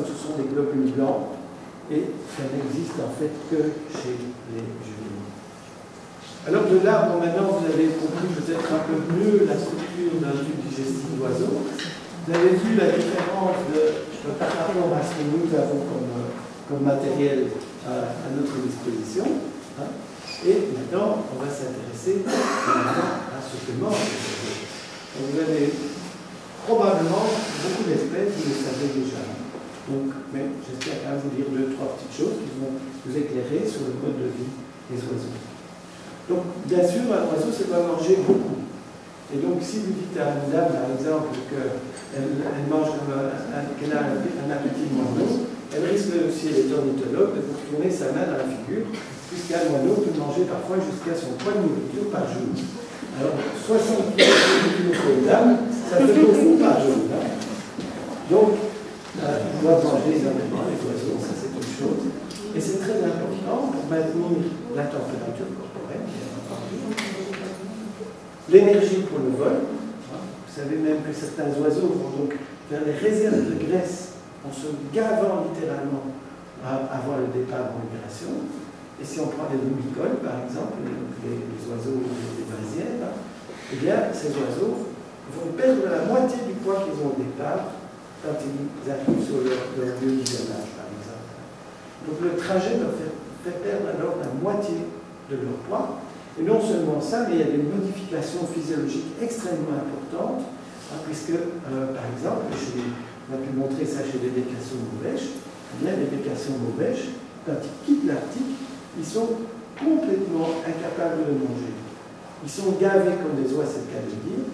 sont des globules blancs et ça n'existe en fait que chez les juvéniles. Alors de là, maintenant vous avez compris peut-être un peu mieux la structure d'un tube digestif d'oiseau. Vous avez vu la différence de, par rapport à ce que nous avons comme, comme matériel à, notre disposition. Hein. Et maintenant, on va s'intéresser à ce que mange Vous avez probablement beaucoup d'espèces, vous le savez déjà. Donc, mais j'espère quand même vous dire deux, trois petites choses qui vont vous éclairer sur le mode de vie des oiseaux. Donc, bien sûr, un oiseau, ça doit manger beaucoup. Et donc, si vous dites à une dame, par exemple, qu'elle elle mange qu'elle a un, appétit de moineau, elle risque, si elle est ornithologue, de vous retourner sa main dans la figure, puisqu'un moineau peut manger parfois jusqu'à son point de nourriture par jour. Alors, 60 kg une dame, ça fait beaucoup par jour. Hein. Donc, on doit manger les oiseaux, ça c'est une chose. Et c'est très important pour maintenir la température L'énergie pour le vol. Vous savez même que certains oiseaux vont donc vers les réserves de graisse en se gavant littéralement avant le départ en migration. Et si on prend les lumicoles, par exemple, les, oiseaux des brasières, eh bien, ces oiseaux vont perdre la moitié du poids qu'ils ont au départ quand ils arrivent sur leur, leur lieu d'hivernage, par exemple. Donc le trajet leur fait perdre alors la moitié de leur poids. Et non seulement ça, mais il y a des modifications physiologiques extrêmement importantes, hein, puisque, euh, par exemple, on a pu montrer ça chez les bécassons mauvaises, eh bien les bécassons mauvaises, quand ils quittent l'Arctique, ils sont complètement incapables de manger. Ils sont gavés comme des oies, c'est le cas de dire,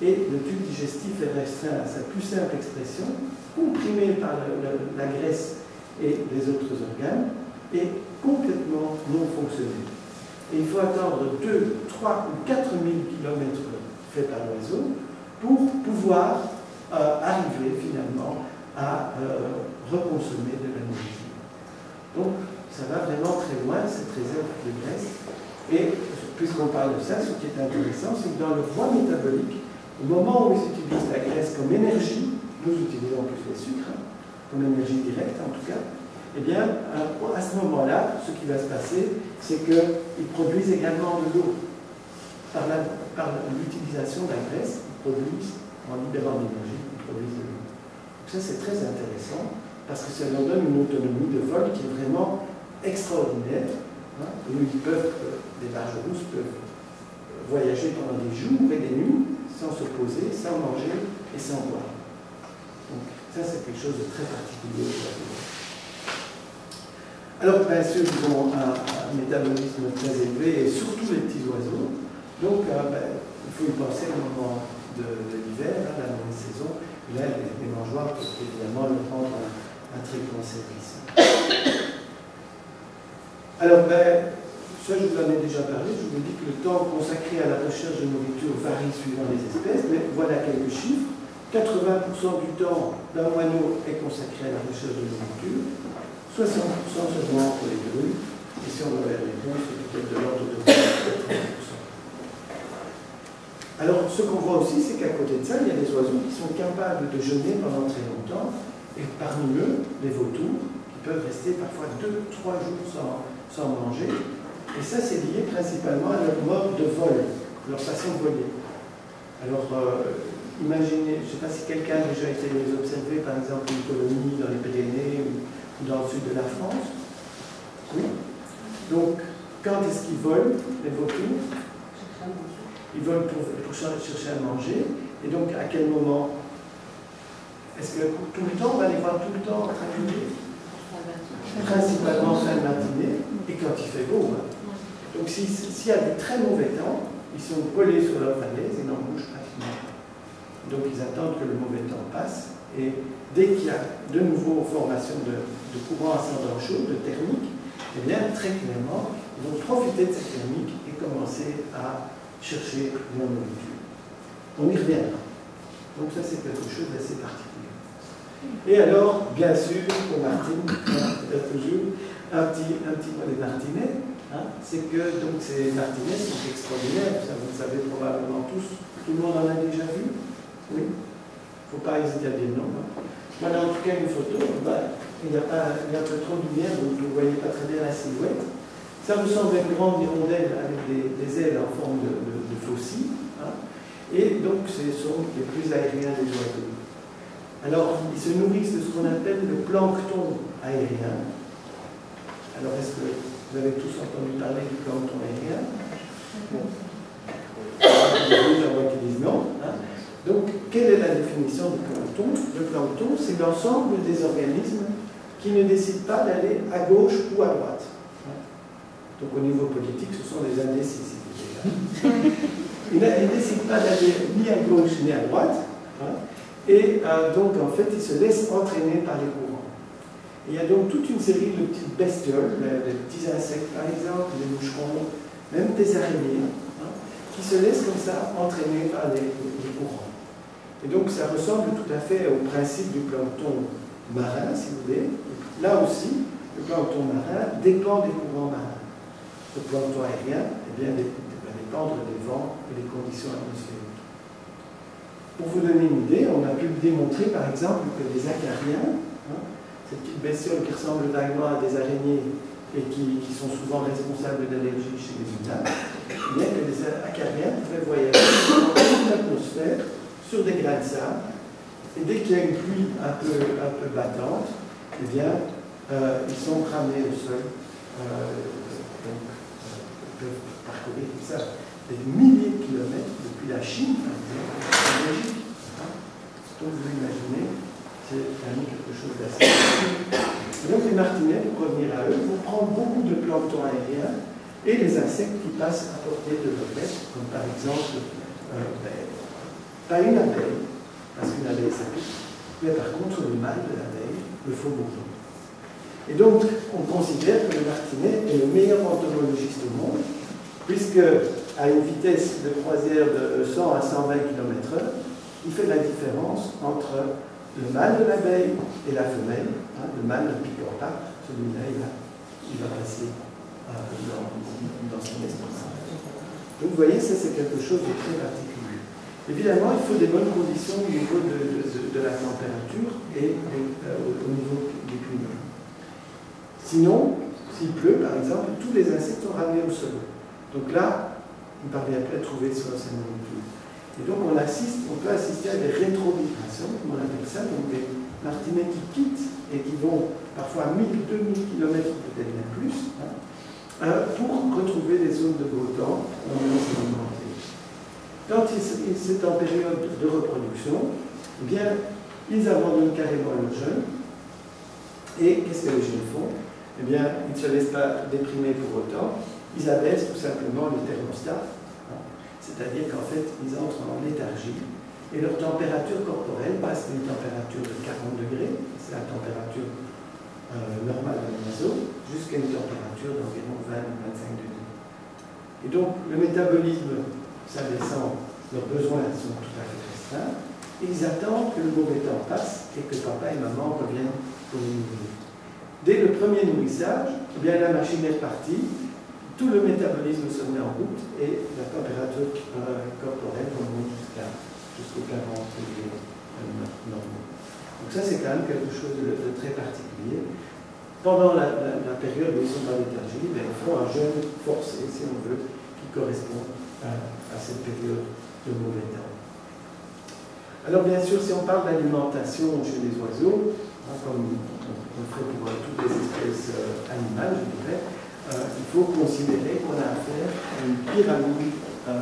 et le tube digestif est restreint à sa plus simple expression, comprimé par la graisse et les autres organes, et complètement non fonctionnel. Et il faut attendre 2, 3 ou 4 000 km faits par l'oiseau pour pouvoir euh, arriver finalement à euh, reconsommer de nourriture. Donc, ça va vraiment très loin, cette réserve de graisse. Et puisqu'on parle de ça, ce qui est intéressant, c'est que dans le voie métabolique, au moment où ils utilisent la graisse comme énergie, nous utilisons plus les sucres, comme énergie directe en tout cas, eh bien, à ce moment-là, ce qui va se passer, c'est qu'ils produisent également de l'eau. Par l'utilisation de la graisse, ils produisent, en libérant l'énergie, ils produisent de l'eau. Ça, c'est très intéressant, parce que ça leur donne une autonomie de vol qui est vraiment extraordinaire. Hein, où ils peuvent, euh, les barges rousses peuvent voyager pendant des jours et des nuits sans se poser, sans manger et sans boire. Donc, ça, c'est quelque chose de très particulier. Alors, bien sûr, ils ont un, métabolisme très élevé, et surtout les petits oiseaux. Donc, euh, ben, il faut y penser au moment de, l'hiver, hein, la mauvaise saison. là, les, mangeoires peuvent évidemment leur rendre un, très grand service. Alors, ben, ça, je vous en ai déjà parlé. Je vous dit que le temps consacré à la recherche de nourriture varie suivant les espèces, mais voilà quelques chiffres. 80% du temps d'un moineau est consacré à la recherche de nourriture. 60% seulement pour les grues, et si on avait les bons, c'est peut-être de l'ordre de 80%. Alors, ce qu'on voit aussi, c'est qu'à côté de ça, il y a des oiseaux qui sont capables de jeûner pendant très longtemps, et parmi eux, les vautours, qui peuvent rester parfois 2-3 jours sans manger. Et ça, c'est lié principalement à leur mode de vol, leur façon de voler. Alors, euh, imaginez, je ne sais pas si quelqu'un a déjà été les observer, par exemple, une colonie dans les Pyrénées, ou dans le sud de la France. Oui. Donc, quand est-ce qu'ils volent, les vautours Ils volent pour, chercher à manger. Et donc, à quel moment? Est-ce que tout le temps, on va les voir tout le temps en train de Principalement fin de matinée, et quand il fait beau. Donc, s'il y a des très mauvais temps, ils sont collés sur leur falaise et n'en bougent pratiquement pas. Donc, ils attendent que le mauvais temps passe, et dès qu'il y a de nouveau formation de, de courant ascendant chaud, de thermique, eh bien, très clairement, ils vont profiter de cette thermique et commencer à chercher la nourriture. On y reviendra. Donc ça, c'est quelque chose d'assez particulier. Et alors, bien sûr, pour Martine, un petit, un petit mot des martinets, hein, c'est que donc, ces martinets sont extraordinaires, ça, vous le savez probablement tous, tout le monde en a déjà vu Oui Il ne faut pas hésiter à dire non. Hein. Voilà en tout cas une photo, il y, a un peu trop de lumière, donc vous ne voyez pas très bien la silhouette. Ça ressemble à une grande hirondelle avec des, ailes en forme de, de, hein. et donc ce sont les plus aériens des oiseaux. Alors, ils se nourrissent de ce qu'on appelle le plancton aérien. Alors, est-ce que vous avez tous entendu parler du plancton aérien non. Hein. Donc, quelle est la définition du plancton Le plancton, c'est l'ensemble des organismes qui ne décident pas d'aller à gauche ou à droite. Hein. Donc, au niveau politique, ce sont les indécis, Ils ne décident pas d'aller ni à gauche ni à droite. Hein. Et euh, donc, en fait, ils se laissent entraîner par les courants. Il y a donc toute une série de petites bestioles, des petits insectes par exemple, des moucherons, même des araignées, qui se laissent comme ça entraîner par les, courants. Et donc ça ressemble tout à fait au principe du plancton marin, si vous voulez. Là aussi, le plancton marin dépend des courants marins. Le plancton aérien eh bien, va dépendre des vents et des conditions atmosphériques. Pour vous donner une idée, on a pu démontrer par exemple que les acariens, hein, ces petites bestioles qui ressemblent vaguement à des araignées et qui, sont souvent responsables d'allergies chez les humains, bien que les acariens pouvaient voyager dans l'atmosphère sur des grains de sable. Et dès qu'il y a une pluie un peu, un peu battante, eh bien, euh, ils sont ramenés au sol. Euh, donc, euh, peuvent parcourir ça, des milliers de kilomètres depuis la Chine, par exemple, en Belgique. Hein. Donc, vous imaginez, c'est même quelque chose d'assez. Donc, les martinets, pour revenir à eux, vont prendre beaucoup de plancton aérien et les insectes qui passent à portée de leur bec, comme par exemple, euh, ben, pas une abeille, parce qu'une abeille ça mais par contre le mâle de l'abeille, le faux bourgeon. Et donc, on considère que le martinet est le meilleur entomologiste au monde, puisque à une vitesse de croisière de 100 à 120 km/h, il fait la différence entre le mâle de l'abeille et la femelle. Hein, le mâle ne pique pas, celui-là, il, va passer dans, son espace. Donc vous voyez, ça c'est quelque chose de très particulier. Évidemment, il faut des bonnes conditions au niveau de, la température et euh, au niveau du climat. Sinon, s'il pleut, par exemple, tous les insectes sont ramenés au sol. Donc là, on ne parvient pas à trouver sur sa nourriture. Et donc on assiste, on peut assister à des rétromigrations, comme on appelle ça, donc des martinets qui quittent et qui vont parfois à 1000, 2000 km, peut-être même plus, hein, euh, pour retrouver des zones de beau temps dans Quand c'est en période de reproduction, eh bien, ils abandonnent carrément leurs jeunes. Et qu'est-ce que les jeunes font? Eh bien, ils ne se laissent pas déprimer pour autant. Ils abaissent tout simplement le thermostat. C'est-à-dire qu'en fait, ils entrent en léthargie et leur température corporelle passe d'une température de 40 degrés, c'est la température euh, normale de l'oiseau, jusqu'à une température d'environ 20-25 degrés. Et donc, le métabolisme, ça descend, leurs besoins sont tout à fait restreints, et ils attendent que le mauvais temps passe et que papa et maman reviennent pour les nourrir. Dès le premier nourrissage, eh bien, la machine est partie, tout le métabolisme se met en route et la température euh, corporelle remonte jusqu'aux 40 degrés euh, normaux. Donc ça, c'est quand même quelque chose de très particulier pendant la, période où ils sont dans léthargie, ben, ils font un jeûne forcé, si on veut, qui correspond à, cette période de mauvais temps. Alors bien sûr, si on parle d'alimentation chez les oiseaux, hein, comme on, ferait pour toutes les espèces euh, animales, je dirais, euh, il faut considérer qu'on a affaire à une pyramide, euh,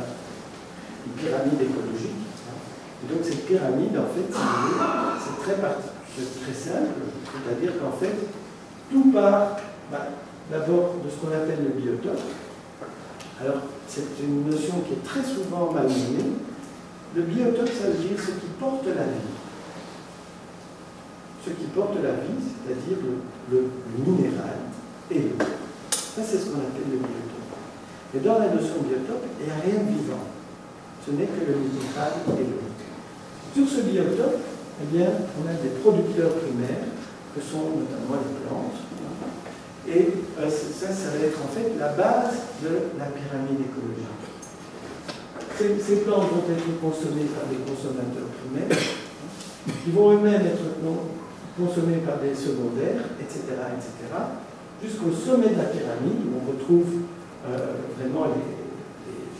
une pyramide écologique. Hein. Et donc cette pyramide, en fait, c'est très, très simple, c'est-à-dire qu'en fait, tout part bah, d'abord de ce qu'on appelle le biotope. Alors, c'est une notion qui est très souvent malmenée. Le biotope, ça veut dire ce qui porte la vie. Ce qui porte la vie, c'est-à-dire le, minéral et l'eau. Ça, c'est ce qu'on appelle le biotope. Et dans la notion biotope, il n'y a rien de vivant. Ce n'est que le minéral et l'eau. Sur ce biotope, eh bien, on a des producteurs primaires que sont notamment les plantes. Et euh, ça, ça va être en fait la base de la pyramide écologique. Ces, plantes vont être consommées par des consommateurs primaires, qui vont eux-mêmes être consommés par des secondaires, etc., etc., jusqu'au sommet de la pyramide on retrouve euh, vraiment les,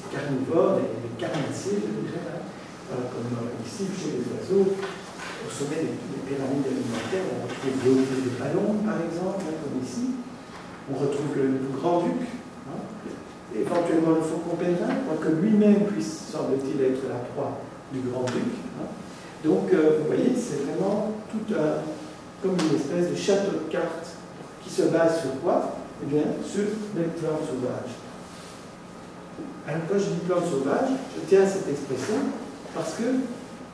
carnivores, les, les carnassiers, je dirais, hein. euh, comme ici chez les oiseaux, au sommet des, pyramides alimentaires, on retrouve des ballons, par exemple, hein, comme ici. On retrouve le, grand-duc, hein. éventuellement le faucon pèlerin, quoique lui-même puisse, semble-t-il, être la proie du grand-duc. Donc, euh, vous voyez, c'est vraiment tout comme une espèce de château de cartes qui se base sur quoi Eh bien, sur les plantes sauvages. Alors, quand je dis plantes sauvages, je tiens à cette expression parce que,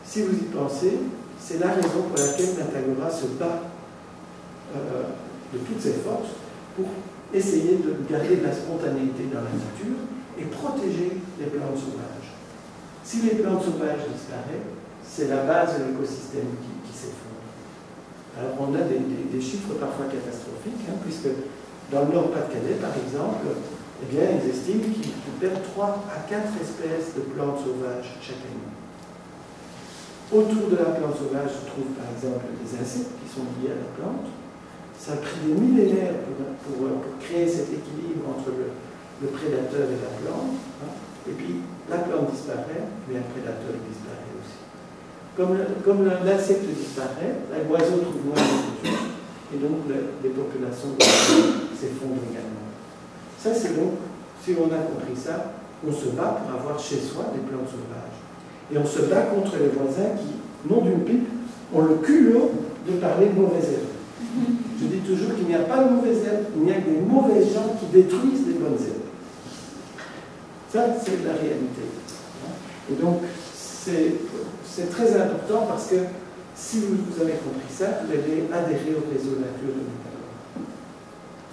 si vous y pensez, c'est la raison pour laquelle Pythagora se bat euh, de toutes ses forces pour essayer de garder de la spontanéité dans la nature et protéger les plantes sauvages. Si les plantes sauvages disparaissent, c'est la base de l'écosystème qui, s'effondre. Alors on a des, chiffres parfois catastrophiques, hein, puisque dans le Nord-Pas-de-Calais, par exemple, eh ils estiment qu'ils perdent 3 à 4 espèces de plantes sauvages chaque année. Autour de la plante sauvage se trouvent par exemple des insectes qui sont liés à la plante. Ça a pris des millénaires pour, créer cet équilibre entre le, prédateur et la plante. Hein. Et puis la plante disparaît, mais un prédateur disparaît. Comme, l'insecte disparaît, l'oiseau trouve moins de nourriture, et donc les populations s'effondrent également. Ça, c'est donc, si on a compris ça, on se bat pour avoir chez soi des plantes sauvages. Et on se bat contre les voisins qui, non d'une pipe, ont le culot de parler de mauvaises herbes. Je dis toujours qu'il n'y a pas de mauvaises herbes, il n'y a que des mauvais gens qui détruisent des bonnes herbes. Ça, c'est la réalité. Et donc, c'est c'est très important parce que si vous, avez compris ça, vous allez adhérer au réseau nature de Métalor.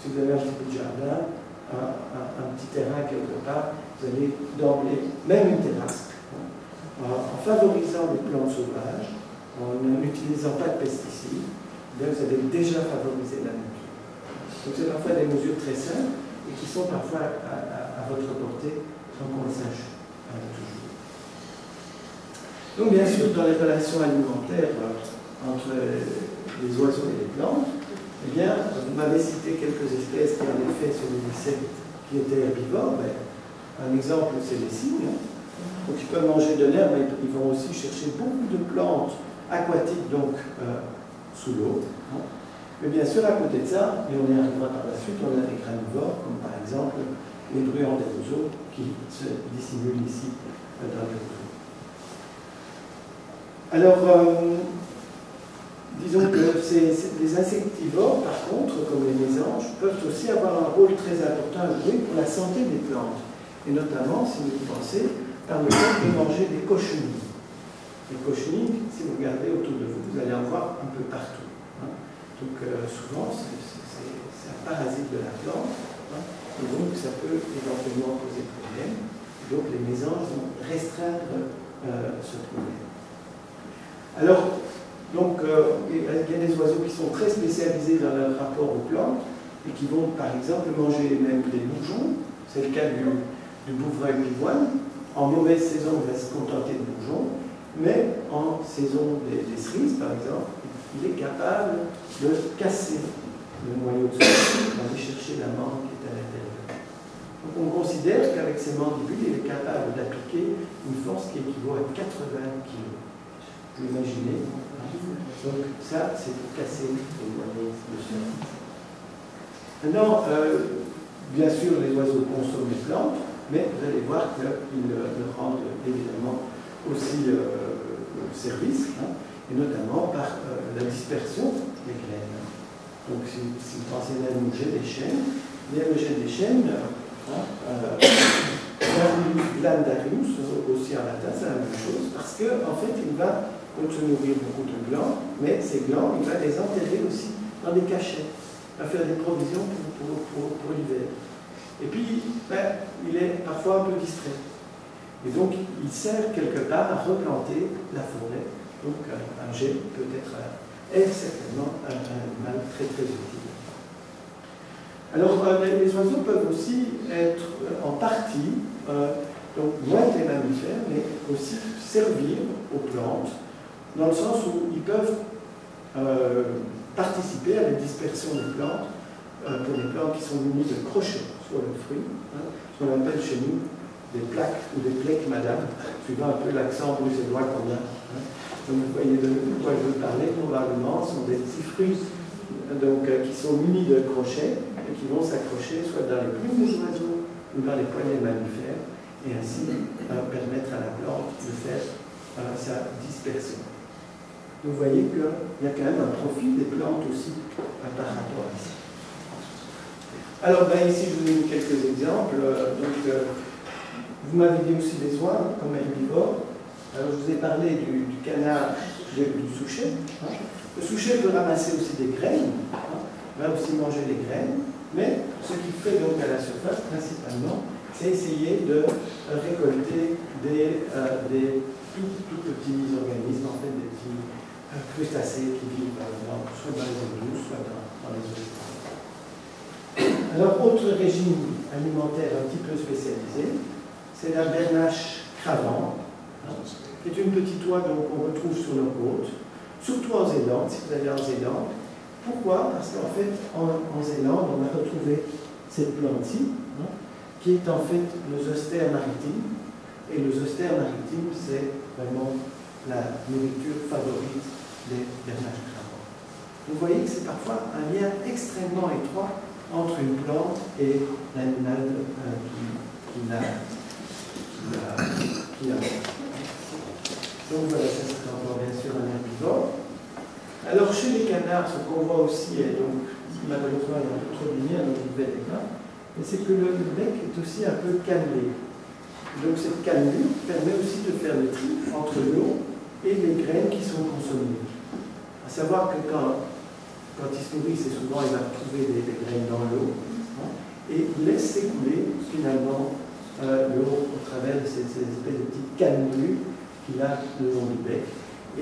Si vous avez un petit peu de jardin, un, petit terrain quelque part, vous allez d'emblée, même une terrasse, hein, en, favorisant les plantes sauvages, en n'utilisant pas de pesticides, vous allez déjà favoriser la nature. Donc c'est parfois des mesures très simples et qui sont parfois à, votre portée sans qu'on le sache hein, toujours. Donc bien sûr, dans les relations alimentaires euh, entre les oiseaux et les plantes, eh bien, vous m'avez cité quelques espèces qui en effet sont des insectes qui étaient herbivores. Ben, un exemple, c'est les cygnes. Donc ils peuvent manger de l'herbe, mais ils vont aussi chercher beaucoup de plantes aquatiques, donc euh, sous l'eau. Mais bien sûr, à côté de ça, et on y arrivera par la suite, on a des granivores, comme par exemple les bruants des roseaux qui se dissimulent ici euh, dans le alors, euh, disons que les insectivores, par contre, comme les mésanges, peuvent aussi avoir un rôle très important à jouer pour la santé des plantes. Et notamment, si vous pensez, par le fait de manger des cochenilles. Les cochenilles, si vous regardez autour de vous, vous allez en voir un peu partout. Hein. Donc, euh, souvent, c'est un parasite de la plante. Hein. et donc, ça peut éventuellement poser problème. Donc, les mésanges vont restreindre euh, ce problème. Alors, donc, euh, il y a des oiseaux qui sont très spécialisés dans leur rapport aux plantes et qui vont, par exemple, manger même des bourgeons. C'est le cas du, du bouvreuil pivoine. En mauvaise saison, il va se contenter de bourgeons, mais en saison des, cerises, par exemple, il est capable de casser le noyau de cerises, d'aller chercher la mangue qui est à l'intérieur. Donc on considère qu'avec ses mandibules, il est capable d'appliquer une force qui équivaut à 80 kg. Imaginez Donc ça, c'est pour casser survie. Maintenant, euh, bien sûr, les oiseaux consomment les plantes, mais vous allez voir qu'ils rendent évidemment aussi euh, service, hein, et notamment par euh, la dispersion des graines. Donc si, vous pensez à mouger des chênes, mouger des chênes, hein, glandarius, aussi en latin, c'est la même chose, parce qu'en en fait, il va se nourrir beaucoup de glands, mais ces glands, il va les enterrer aussi dans des cachets, va faire des provisions pour, pour, pour, l'hiver. Et puis, ben, il est parfois un peu distrait. Et donc, il sert quelque part à replanter la forêt. Donc, un, jet peut être, est certainement un, animal très très utile. Alors, euh, les, oiseaux peuvent aussi être euh, en partie, euh, donc moins les mammifères, mais aussi servir aux plantes dans le sens où ils peuvent euh, participer à la dispersion des plantes euh, pour les plantes qui sont munies de crochets sur le fruit, hein, ce appelle chez nous des plaques ou des plaques madame, suivant un peu l'accent bruxellois qu'on a. Hein. Donc vous voyez de quoi je veux parler, probablement, ce sont des petits fruits donc, euh, qui sont munis de crochets et qui vont s'accrocher soit dans les plumes des oiseaux ou dans les poignets mammifères et ainsi permettre à la plante de faire sa dispersion. Vous voyez qu'il y a quand même un profit des plantes aussi par rapport à ça. Alors ben, ici, je vous donne quelques exemples. Donc, vous m'avez dit aussi des oies comme herbivores. Alors, je vous ai parlé du, canard, du, souchet. Hein. Le souchet peut ramasser aussi des graines, hein, va aussi manger des graines, mais ce qu'il fait donc à la surface principalement, c'est essayer de récolter des, euh, des tout, petits organismes, en fait des petits euh, crustacés qui vivent par exemple soit dans les eaux douces, soit dans, les eaux Alors, autre régime alimentaire un petit peu spécialisé, c'est la bernache cravante, hein, qui est une petite oie qu'on retrouve sur nos côtes, surtout en Zélande, si vous allez en Zélande. Pourquoi? Parce qu'en fait, en, Zélande, on a retrouvé cette plante-ci, hein, qui est en fait le zoster maritime. Et le zoster maritime, c'est vraiment la nourriture favorite Vous voyez que c'est parfois un lien extrêmement étroit entre une plante et l'animal euh, qui, l'a donc voilà, ça c'est encore bien sûr un herbivore. Alors chez les canards, ce qu'on voit aussi, et donc malheureusement il y a un peu trop de lumière, donc je vais c'est que le bec est aussi un peu calmé. Donc cette cannelure permet aussi de faire le tri entre l'eau et les graines qui sont consommées. Savoir que quand, quand il se nourrit, c'est souvent il va trouver des, graines dans l'eau hein, et il laisse s'écouler finalement euh, l'eau au travers de ces, espèces de petites cannelures qu'il a le long du bec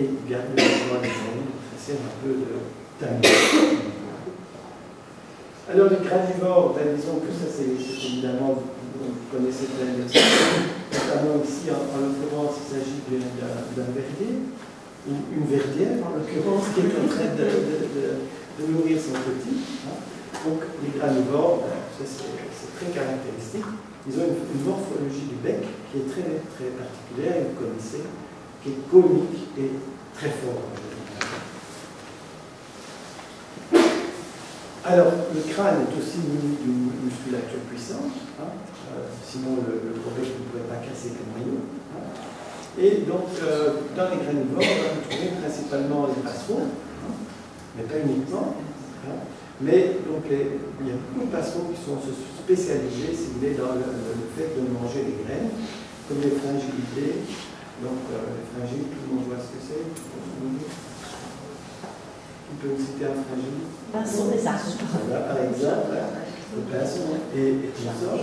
et il garde le besoin des graines. Ça sert un peu de timing. Alors les granivores, ben, disons que ça c'est évidemment, vous, connaissez plein d'exemples, notamment ici en, l'occurrence il s'agit d'un verdier, une, une, verdière en l'occurrence qui est en train de, nourrir son petit. Hein. Donc les granivores, ben, c'est très caractéristique, ils ont une, morphologie du bec qui est très, très particulière, vous connaissez, qui est conique et très forte. Alors, le crâne est aussi muni d'une musculature puissante, hein. euh, sinon le, le ne pourrait pas casser le noyau. Hein. Et donc, euh, dans les granivores, on va retrouver principalement les passereaux, hein, mais pas uniquement. Mais donc, il y a beaucoup de passereaux qui sont spécialisés, si vous voulez, dans le, fait de manger les graines, comme les frangilidés. Donc, euh, les fringiles, tout le monde voit ce que c'est. On peut me citer un fragile Pinceau des. Voilà, par exemple, le pinceau et, et tout ça.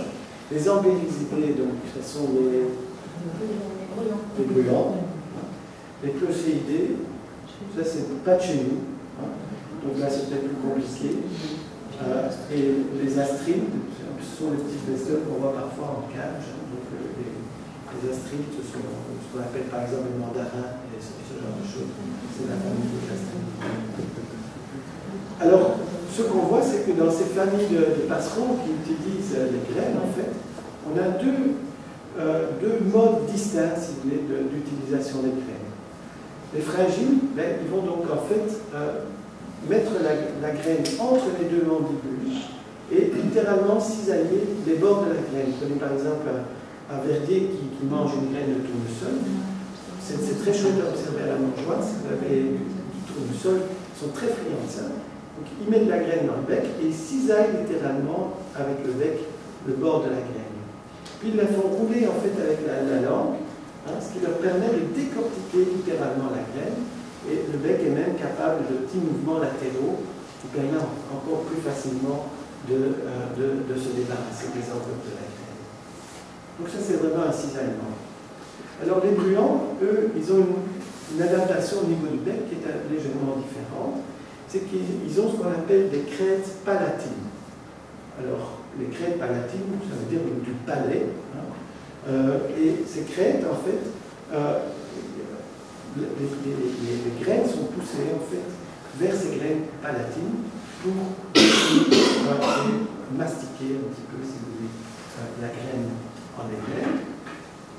Les embellisidés, donc, ce sont les, les brûlants. Les clocéidés, ça c'est pas de chez nous. Hein. Donc là c'est peut-être plus compliqué. Euh, et les astrides, ce sont les petites bestioles qu'on voit parfois en cage. Donc euh, les, astrides, ce sont ce qu'on appelle par exemple les mandarins et ce, genre de choses. C'est la famille des astrides. Alors, ce qu'on voit, c'est que dans ces familles de, passereaux qui utilisent les graines, en fait, on a deux, euh, deux modes distincts, si vous voulez, d'utilisation des graines. Les fringiles, ben, ils vont donc en fait euh, mettre la, graine entre les deux mandibules et littéralement cisailler les bords de la graine. Vous prenez par exemple un, verdier qui, mange une graine de tournesol. C'est très chouette d'observer à la mangeoise. Vous avez du tournesol, ils sont très friands de ça. Donc il met de la graine dans le bec et il cisaille littéralement avec le bec le bord de la graine. Puis ils la font rouler en fait avec la, langue, hein, ce qui leur permet de décortiquer littéralement la graine. Et le bec est même capable de petits mouvements latéraux qui permettent encore plus facilement de, euh, de, se débarrasser des enveloppes de la graine. Donc ça c'est vraiment un cisaillement. Alors les bruants, eux, ils ont une, une adaptation au niveau du bec qui est légèrement différente c'est qu'ils ont ce qu'on appelle des crêtes palatines. Alors, les crêtes palatines, ça veut dire du palais. Hein. Euh, et ces crêtes, en fait, euh, les, graines sont poussées, en fait, vers ces graines palatines pour mastiquer un petit peu, si vous voulez, la graine en elle-même.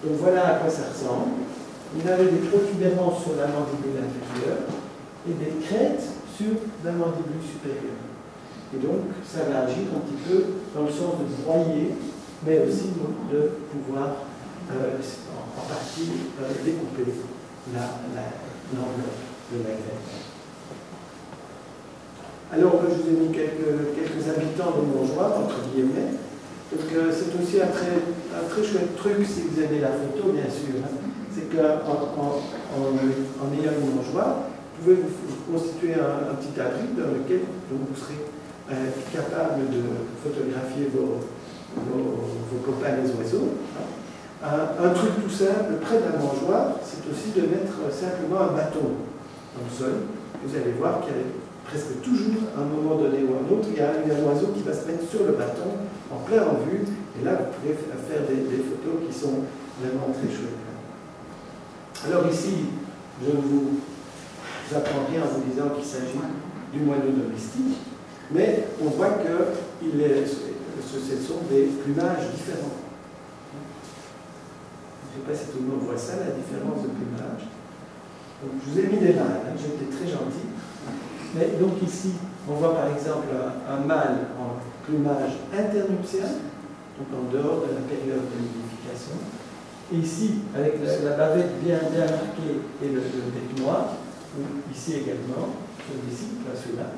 Donc voilà à quoi ça ressemble. Il avait des protubérances sur la mandibule inférieure et des crêtes sur la mandibule supérieure. Et donc, ça va agir un petit peu dans le sens de broyer, mais aussi de pouvoir euh, en, partie euh, découper l'enveloppe de la graine. Alors, je vous ai mis quelques, habitants de Montjoie, entre guillemets. Donc, c'est aussi un très, un très chouette truc, si vous avez la photo, bien sûr. Hein. C'est qu'en en, en, ayant une vous pouvez vous constituer un, petit abri dans lequel vous serez euh, capable de photographier vos, vos, copains les oiseaux. Hein. Un, truc tout simple, près d'un mangeoire, c'est aussi de mettre simplement un bâton dans le sol. Vous allez voir qu'il y a presque toujours, à un moment donné ou un autre, il y a un oiseau qui va se mettre sur le bâton, en plein en vue, et là, vous pouvez faire des, des photos qui sont vraiment très chouettes. Alors ici, je vous apprends rien en vous disant qu'il s'agit du moineau domestique, mais on voit que ce sont des plumages différents. Je ne sais pas si tout le monde voit ça, la différence de plumage. Donc, je vous ai mis des mâles, hein, j'étais très gentil. Mais donc ici, on voit par exemple un, mâle en plumage internuptial, donc en dehors de la période de nidification. Et ici, avec la, bavette bien, bien marquée et le, bec noir, ici également, celui-ci, celui-là,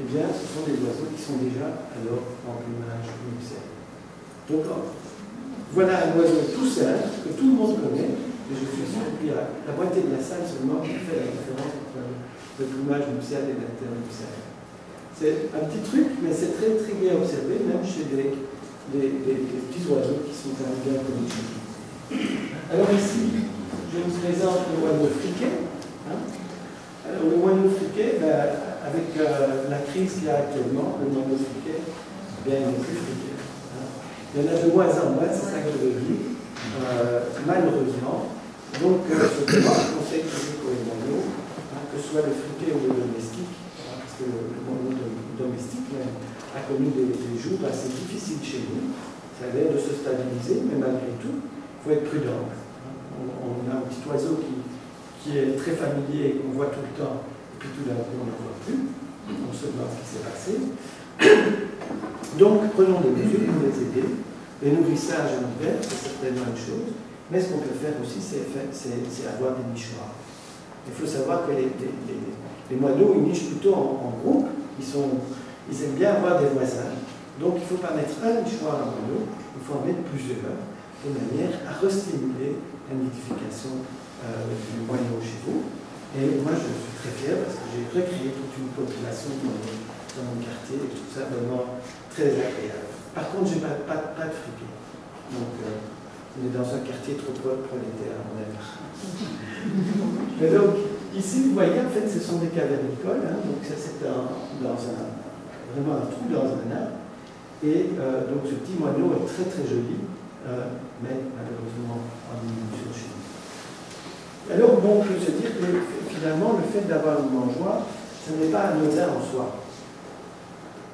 eh bien, ce sont des oiseaux qui sont déjà alors en plumage nuptial. Donc, voilà un oiseau tout simple que tout le monde connaît, et je suis sûr qu'il la moitié de la salle seulement qui fait la différence entre le plumage nuptial et l'internuptial. C'est un petit truc, mais c'est très très bien observé, même chez des, petits oiseaux qui sont même bien connus Alors ici, je vous présente le oiseau friquet. Hein. Alors le oiseau friquet, ben, avec euh, la crise qu'il y a actuellement, le nombre de friquet, bien, friquet. Hein. Il y en a de moins en moins, c'est ça que je veux euh, malheureusement. Donc, euh, je conseille toujours aux moineaux, hein, que ce soit le friquet ou le domestique, hein, parce que le, moineau domestique a connu des, jours assez difficiles chez nous. Ça a l'air de se stabiliser, mais malgré tout, il faut être prudent. On, a un petit oiseau qui est très familier et qu'on voit tout le temps puis tout d'un coup on ne voit plus, on se demande ce qui s'est passé. Donc prenons des mesures pour les aider. Les nourrissages en hiver, c'est certainement une chose, mais ce qu'on peut faire aussi, c'est avoir des nichoirs. Il faut savoir que les, moineaux, ils nichent plutôt en, groupe, ils, aiment bien avoir des voisins. Donc il ne faut pas mettre un nichoir en moineau, il faut en mettre plusieurs, de manière à restimuler la nidification euh, du moineau chez vous. Et moi, je suis très fier parce que j'ai recréé toute une population dans, mon quartier et je trouve ça vraiment très agréable. Par contre, je n'ai pas, pas, pas, de friquet. Donc, euh, on est dans un quartier trop prolétaire, à mon avis. Mais donc, ici, vous voyez, en fait, ce sont des cavernicoles. Hein, donc, ça, c'est dans un, vraiment un trou dans un arbre. Et euh, donc, ce petit moineau est très, très joli, euh, mais malheureusement en diminution chez nous. Alors, bon, on peut se dire que finalement, le fait d'avoir une mangeoire, ce n'est pas anodin en soi.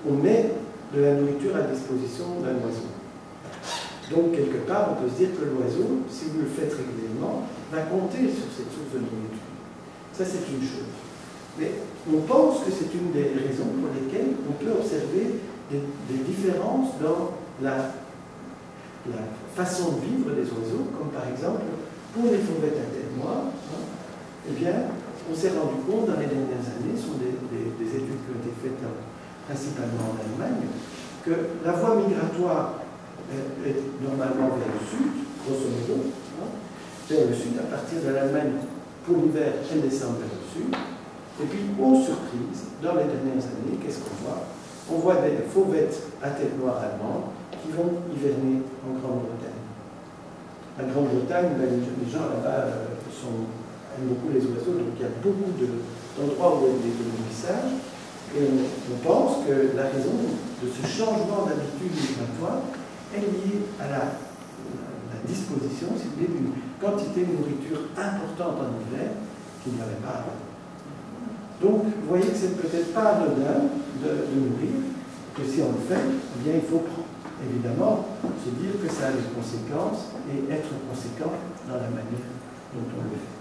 On met de la nourriture à disposition d'un oiseau. Donc, quelque part, on peut se dire que l'oiseau, si vous le faites régulièrement, va compter sur cette source de nourriture. Ça, c'est une chose. Mais on pense que c'est une des raisons pour lesquelles on peut observer des, différences dans la, façon de vivre des oiseaux, comme par exemple pour les fauvettes à tête noire, eh bien, on s'est rendu compte dans les dernières années, ce sont des, études qui ont été faites principalement en Allemagne, que la voie migratoire est, normalement vers le sud, grosso modo, hein, vers le sud, à partir de l'Allemagne, pour l'hiver, elle descend vers le sud. Et puis, aux surprises, dans les dernières années, qu'est-ce qu'on voit? On voit des fauvettes à tête noire allemandes qui vont hiverner en Grande-Bretagne. La Grande-Bretagne, ben, les gens là-bas euh, beaucoup les oiseaux, donc il y a beaucoup d'endroits où il y a des nourrissages. Et on, pense que la raison de ce changement d'habitude migratoire est liée à la, disposition, si vous d'une quantité de nourriture importante en hiver qu'il n'y avait pas avant. Donc, vous voyez que c'est peut-être pas anodin de, de nourrir, que si on le fait, eh bien, il faut évidemment se dire que ça a des conséquences et être conséquent dans la manière dont on le fait.